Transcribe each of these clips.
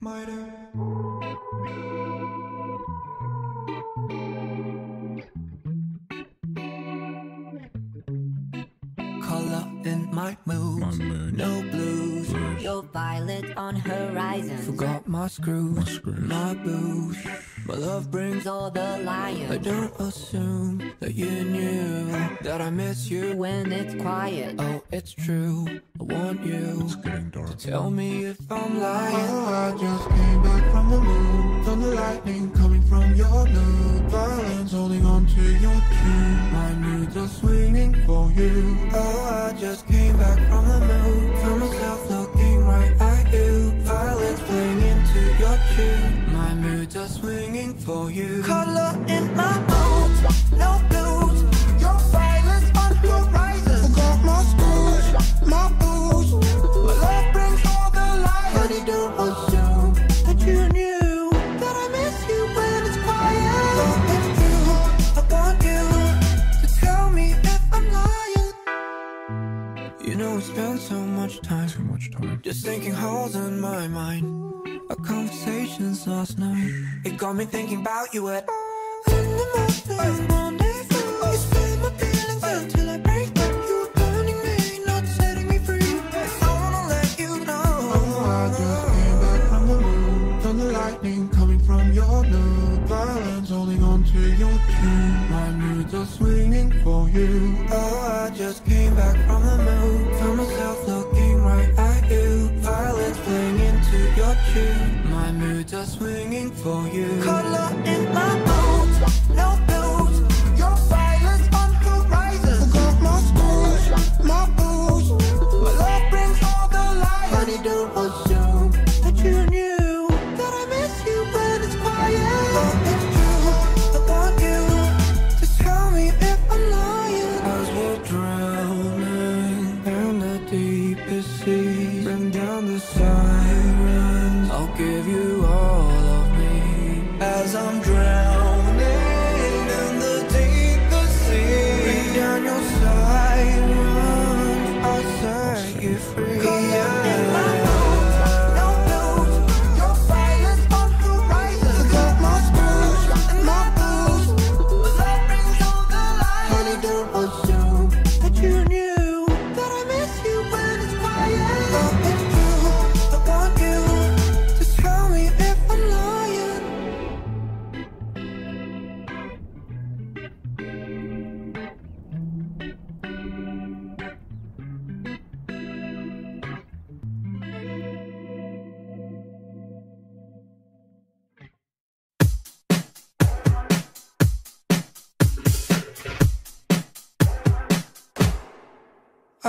Miter. Color in my mood, my mood. no blues. blues. Your violet on horizon. Forgot my screws, my, screws. my booze. My love brings all the lions. I don't assume that you knew that I miss you when it's quiet. Oh, it's true want you it's getting dark. to tell me if I'm lying. Oh, I just came back from the moon, thunder lightning coming from your loop, violence holding on to your tune. My knew are swinging for you. Oh, I just came Just sinking holes in my mind. Our conversations last night. It got me thinking about you at In the morning, Monday through You spill my feelings until I break down You were burning me, not setting me free. I wanna let you know. Oh, I just came back from the moon. Thunder lightning coming from your nose Violence holding on to your tune. My moods are swinging for you. Oh, I just came back from the moon. Found myself looking for you.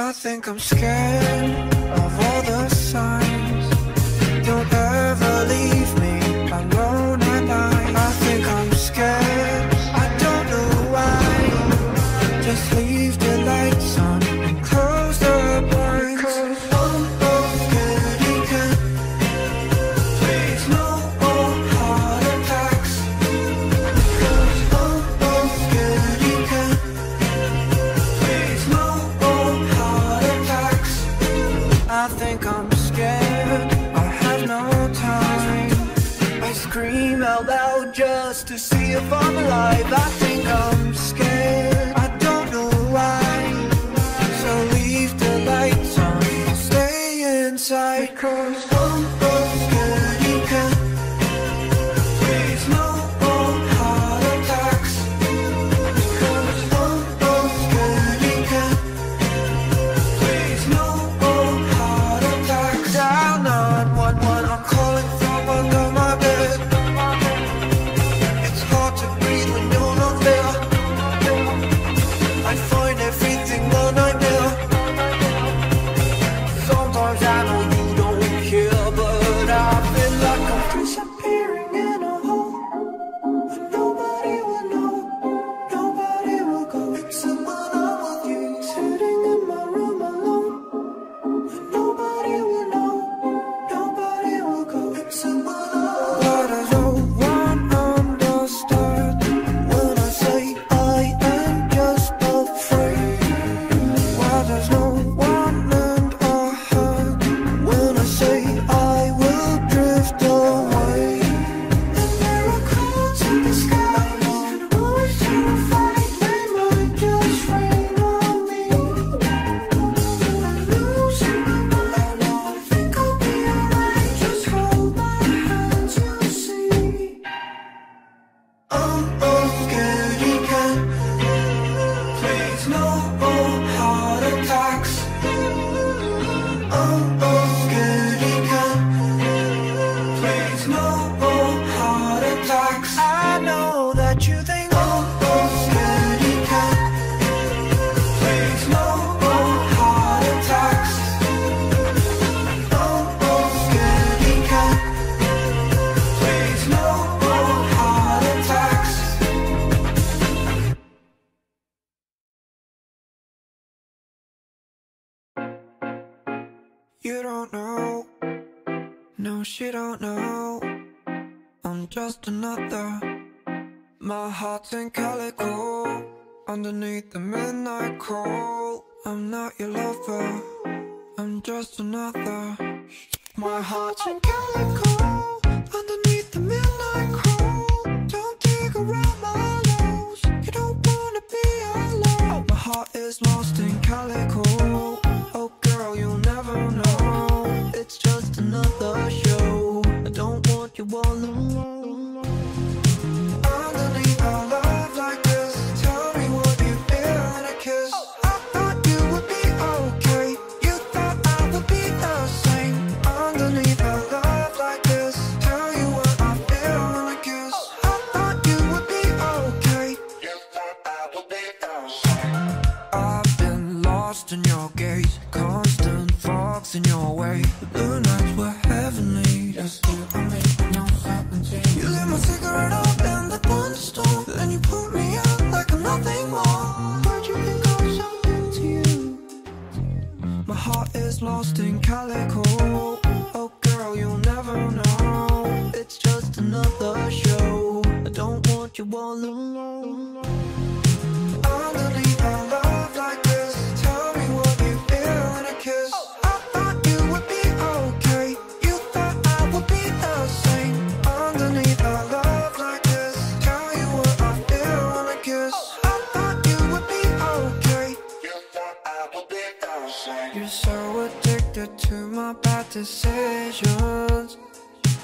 I think I'm scared of all the signs. If I'm alive. I'm just another. My heart's in California.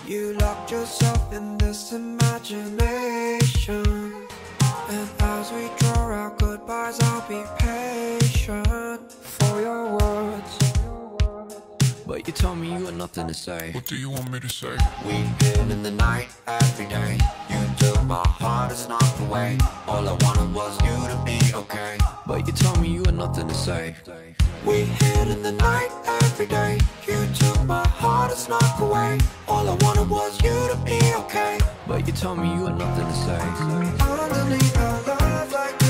You locked yourself in this imagination. And as we draw our goodbyes I'll be patient For your words. But you told me you had nothing to say. What do you want me to say? We've been in the night every day. You took my heart, and not the way. All I wanted was you to be okay. But you told me you had nothing to say. We hid in the night every day. You took my heart and snuck away. All I wanted was you to be okay. But you told me you had nothing to say. Underneath our love like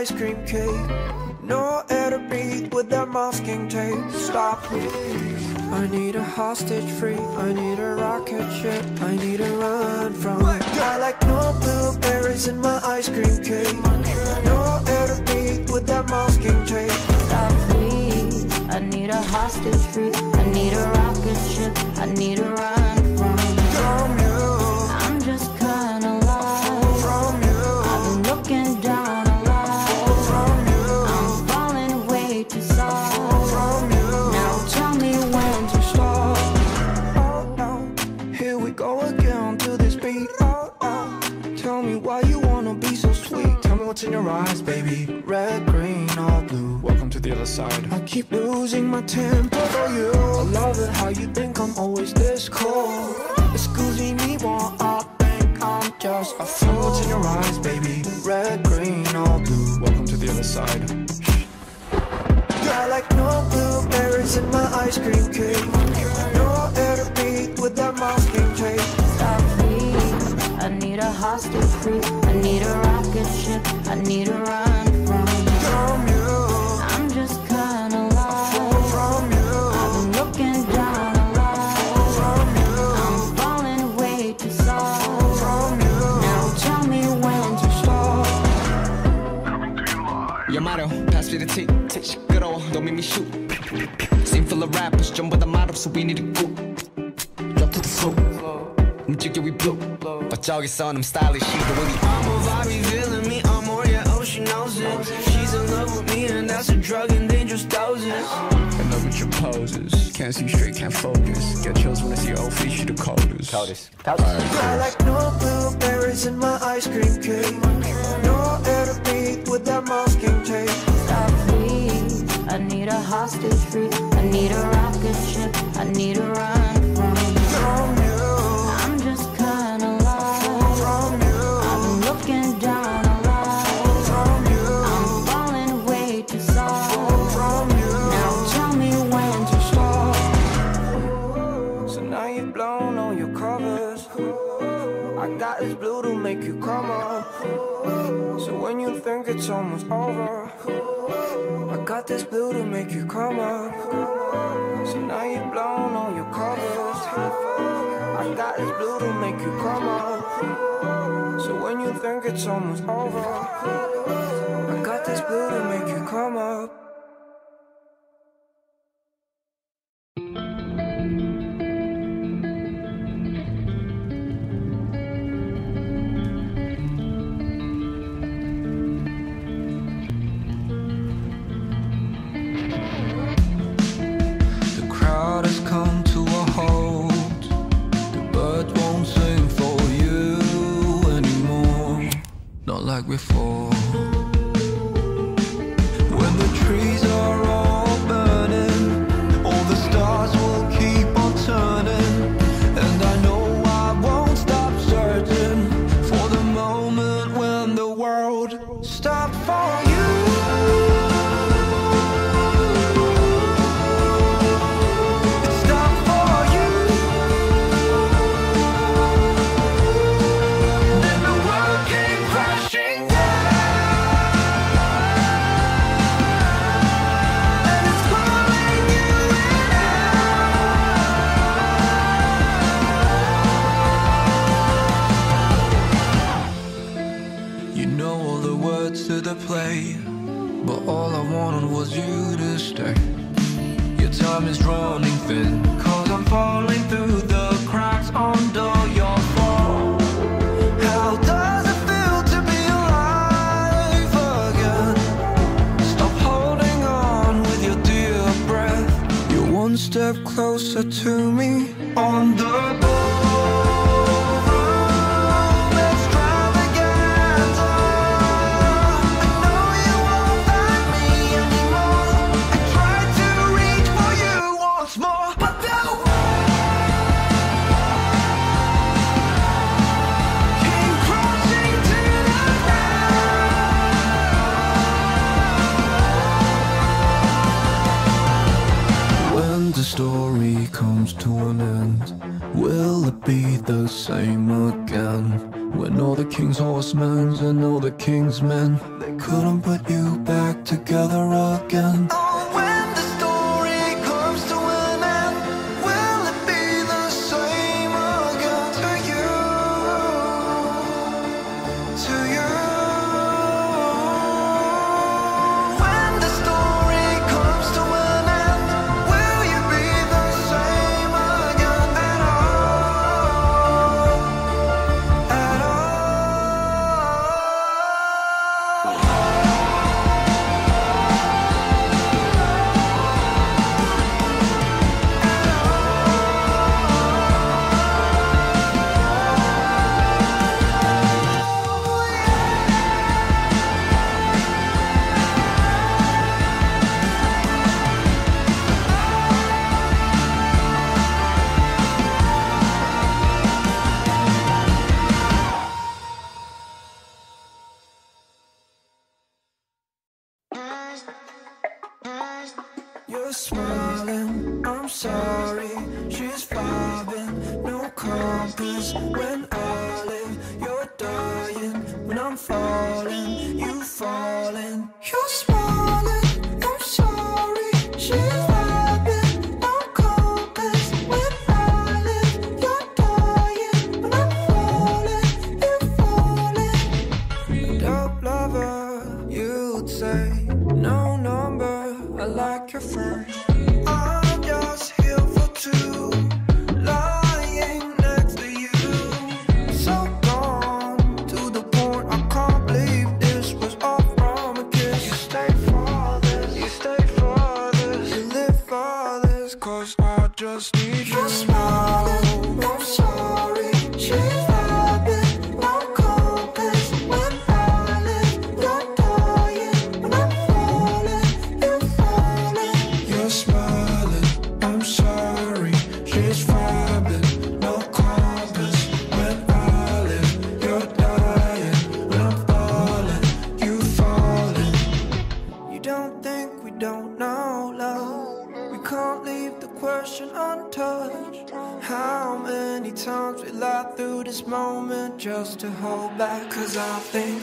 ice cream cake. No air to breathe with that masking tape. Stop please. I need a hostage free. I need a rocket ship. I need to run from. I like no blueberries in my ice cream cake. No air to breathe with that masking tape. Stop, please. I need a hostage free. I need a rocket ship. I need to run side. I keep losing my temper for you. I love it how you think I'm always this cold. Excuse me, while I think I'm just a fool. What's in your eyes, baby? Red, green, or blue. Welcome to the other side. I like no blueberries in my ice cream cake. No air to breathe with that masking tape. Stop, please. I need a hostage free. I need a rocket ship. I need to run 시끄러워, don't make me shoot. Scene full of rappers, 전부 다 말없어, we need to go. Drop to the floor, 움직여 we blow. 어쩌겠어, I'm stylish, she's the way we I'm a vibe revealing me, I'm more, yeah, oh, she knows it. She's in love with me, and that's a drug and dangerous doses. And look at your poses. Can't see straight, can't focus. Get chills when I see your old face, you the coldest. Coldest. I like no blueberries in my ice cream cake. No air to breathe with that masking tape. I need a hostage free. I need a rocket ship. I need to run think it's almost over, I got this blue to make you come up. So now you've blown all your covers. I got this blue to make you come up. So when you think it's almost over, I got this blue to make you come up. like before. When the trees time is running thin. Cause I'm falling through the cracks under your fall. How does it feel to be alive again? Stop holding on with your dear breath. You're one step closer to me on the the same again. When all the king's horsemen and all the king's men They couldn't put you back together again. hold back cause I think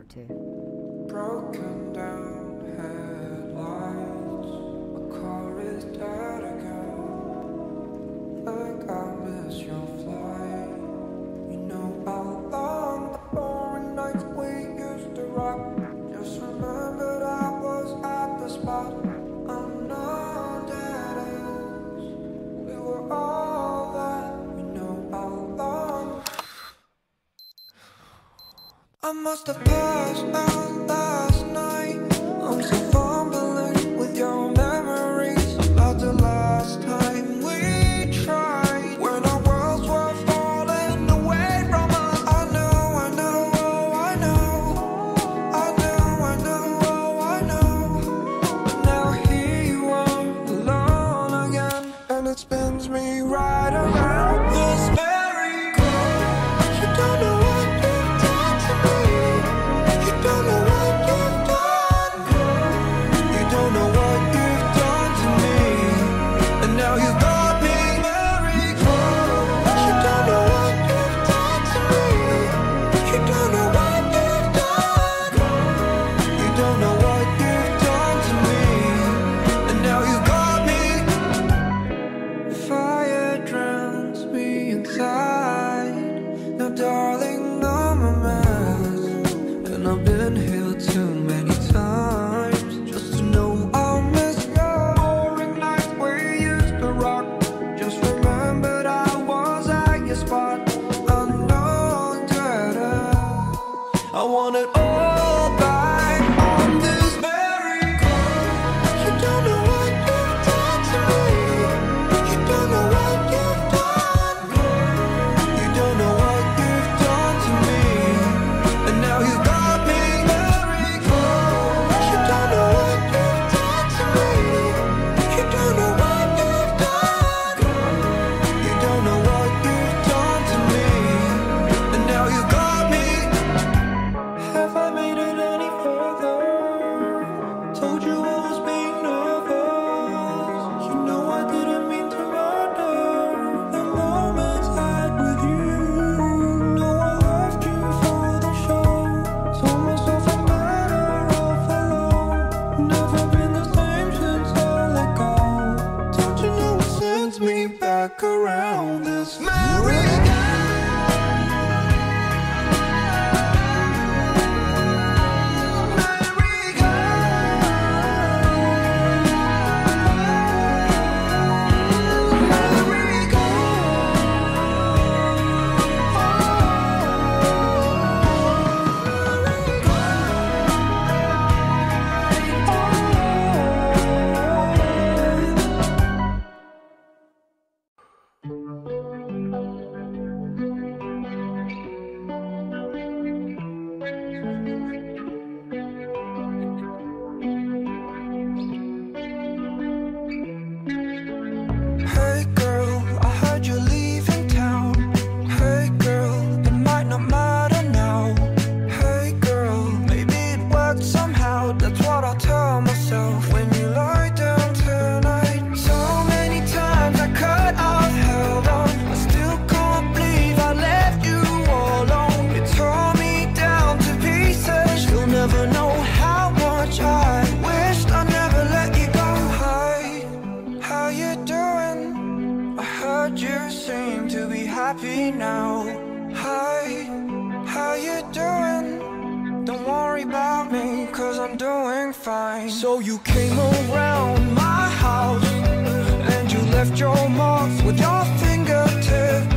part two. me right around. I'm doing fine. So you came around my house And you left your marks with your fingertips.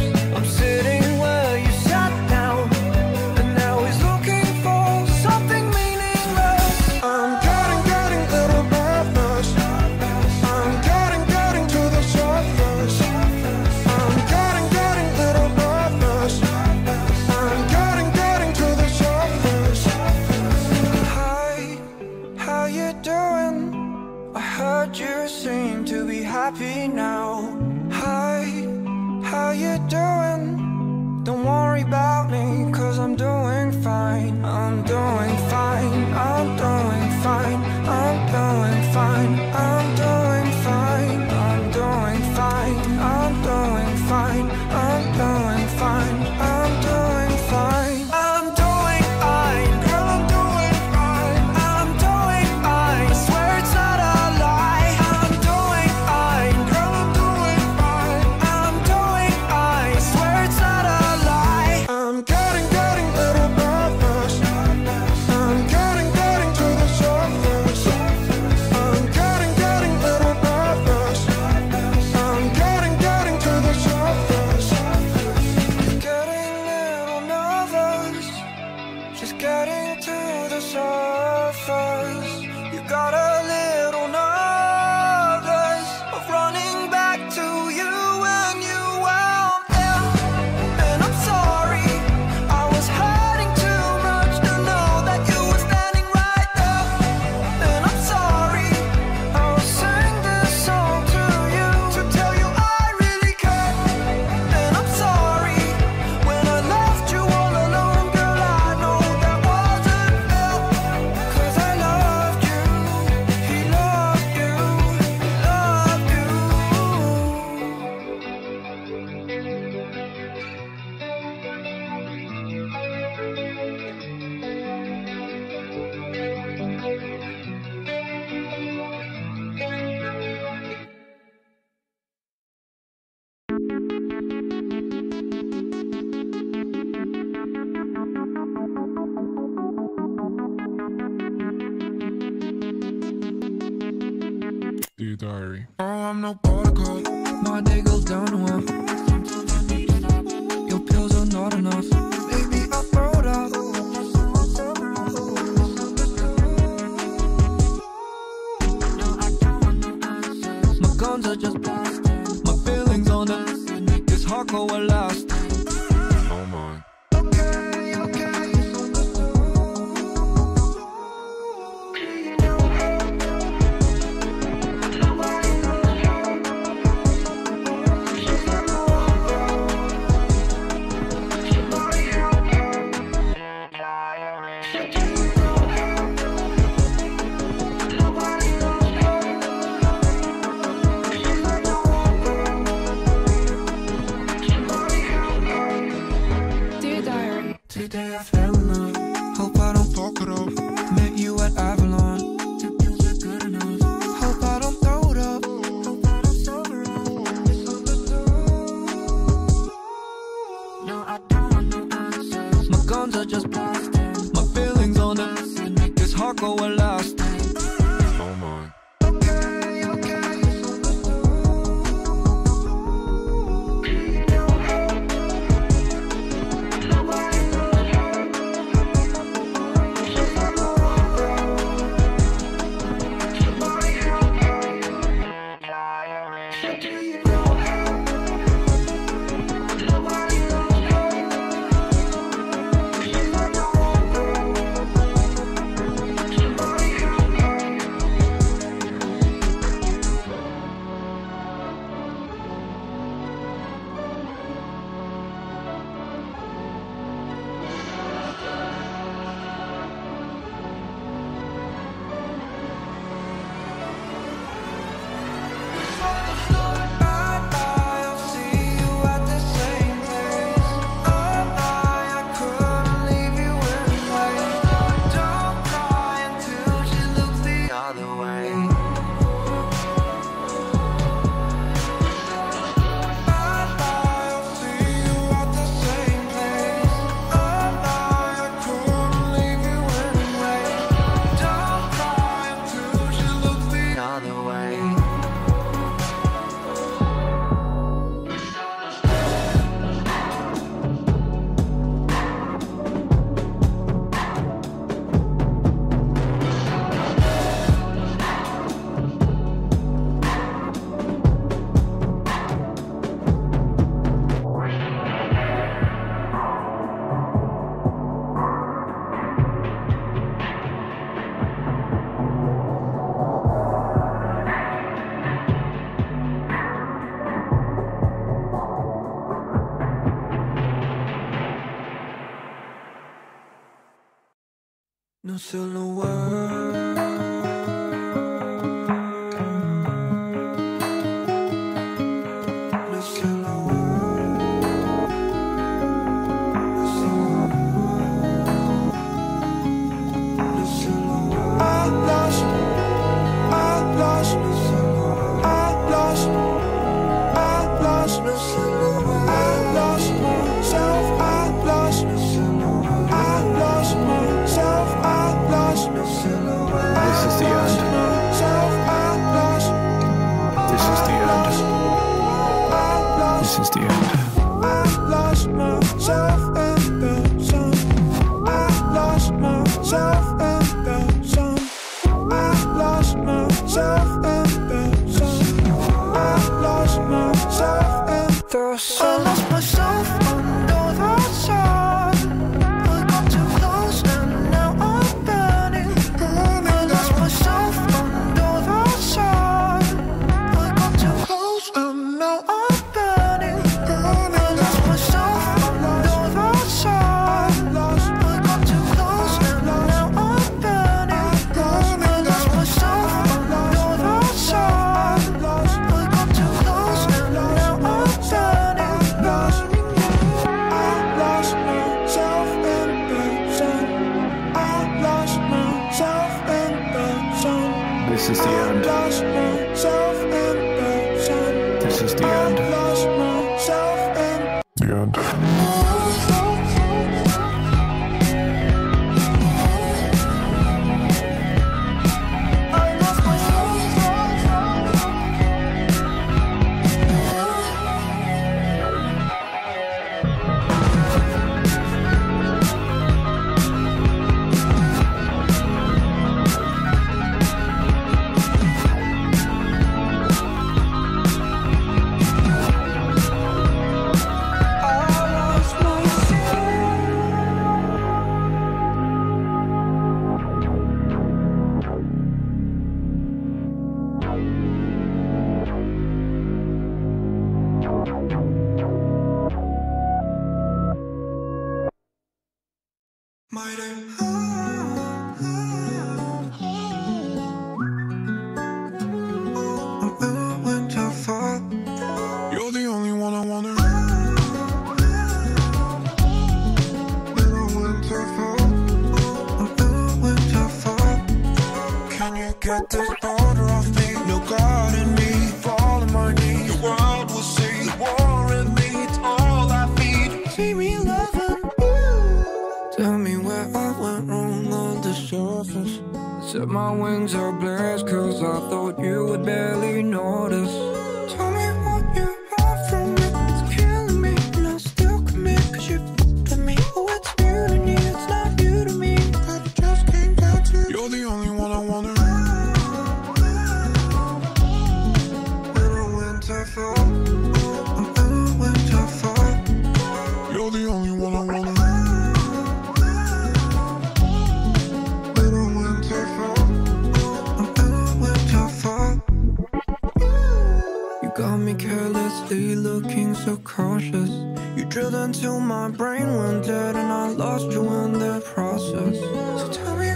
so cautious. You drilled until my brain went dead And I lost you in the process. So tell me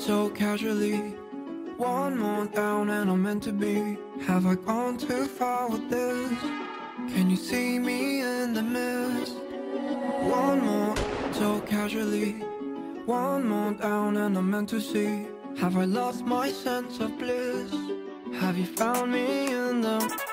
so casually One more down and I'm meant to be Have I gone too far with this? Can you see me in the mist? One more so casually One more down and I'm meant to see Have I lost my sense of bliss? Have you found me in the...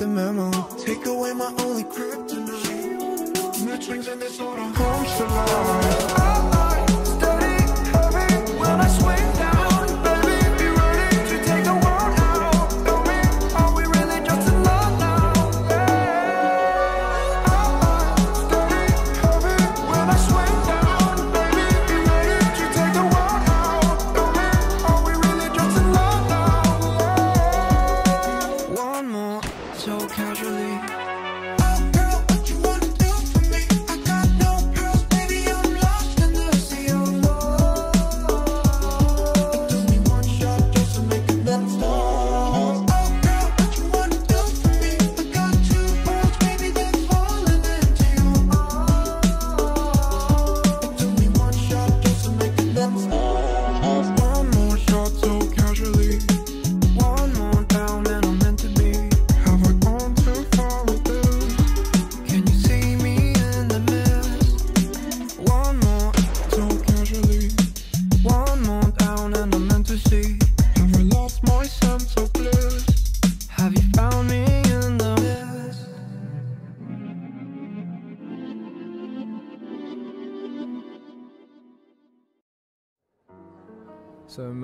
the memo. Take away my only kryptonite. Match rings in this order Home survive Dirty, heavy, when I swing.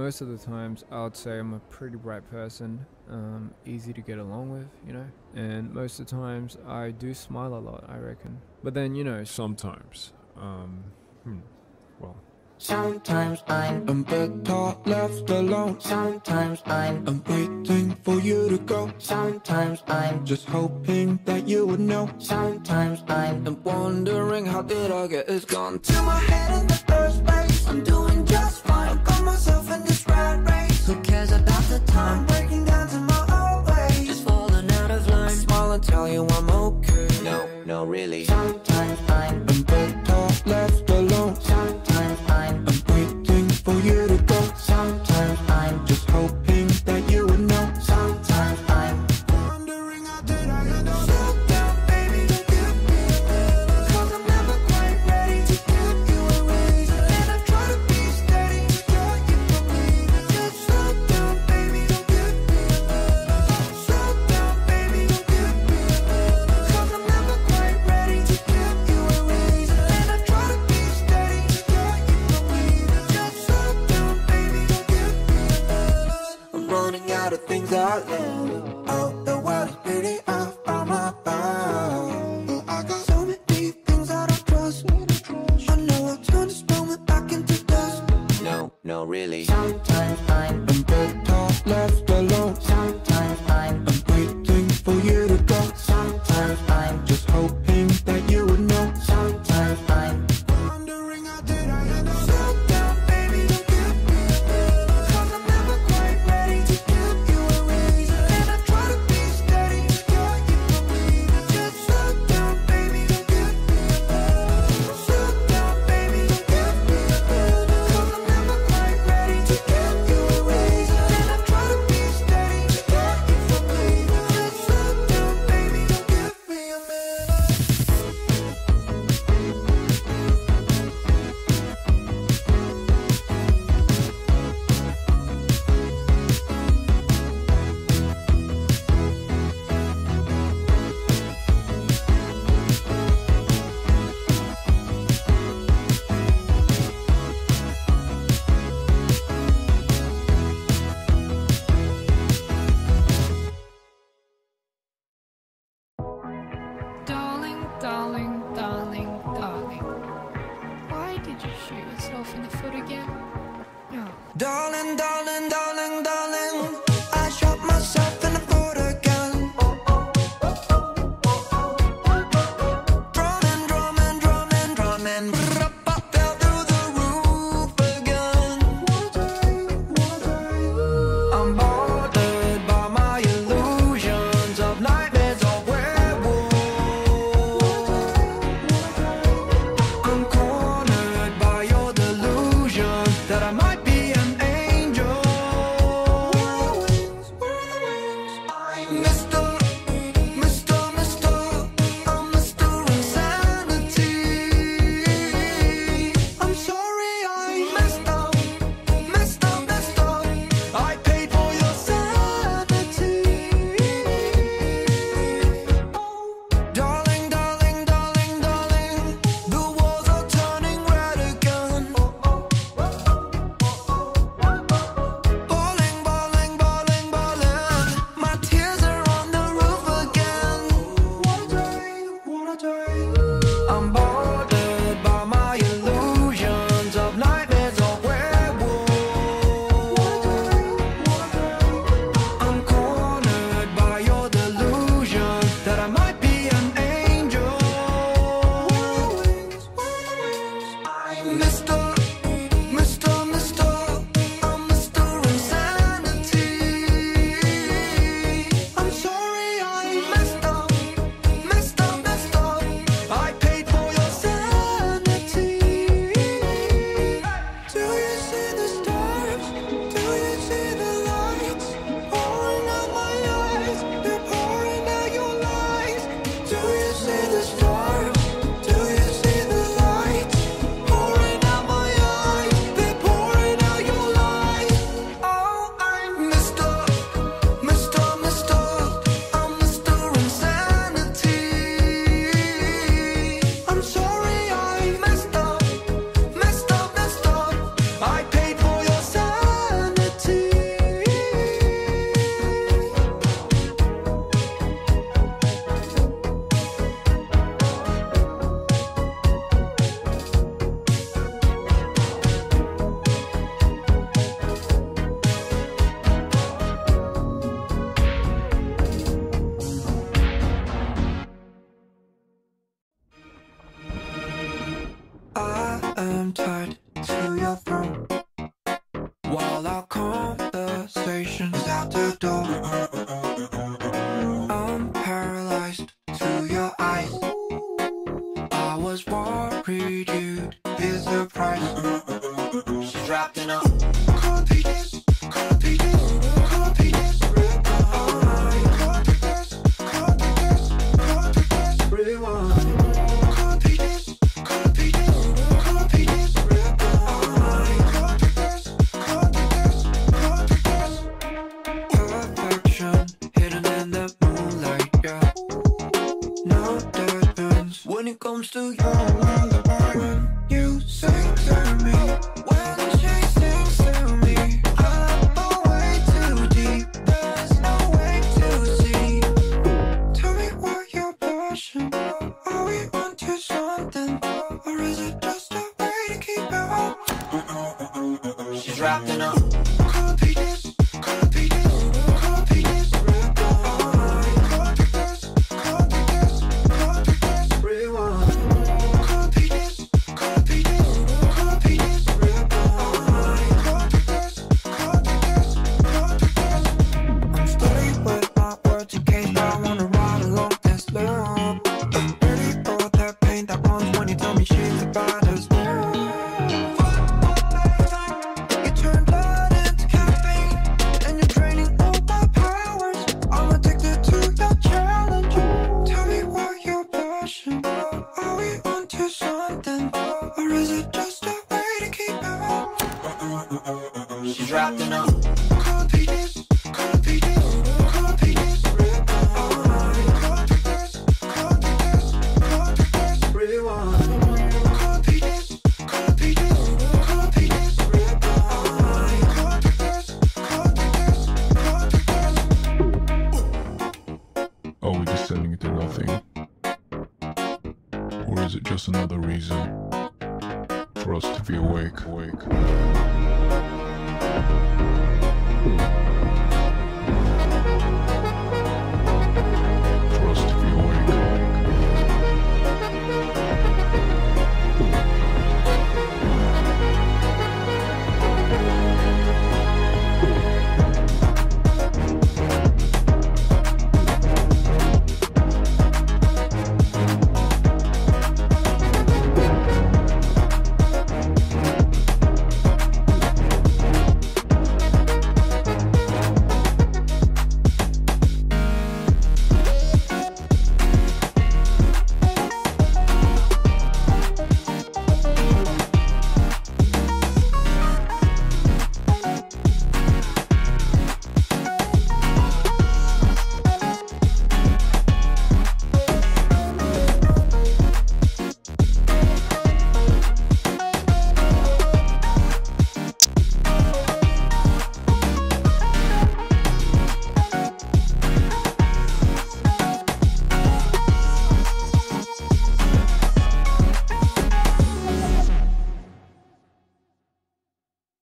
most of the times I would say I'm a pretty bright person, um, easy to get along with, you know. And most of the times I do smile a lot, I reckon. But then, you know. Sometimes. Um, hmm. Well. Sometimes I'm a bit left alone. Sometimes I'm, I'm waiting for you to go. Sometimes I'm just hoping that you would know. Sometimes I'm, I'm wondering how did I get this gone to my head in the first place. I'm doing Caught myself in this rat race. Who cares about the time? Breaking down to my old ways Just falling out of line. I Smile and tell you I'm okay. No, no, really. Sometimes I'm Of things I now.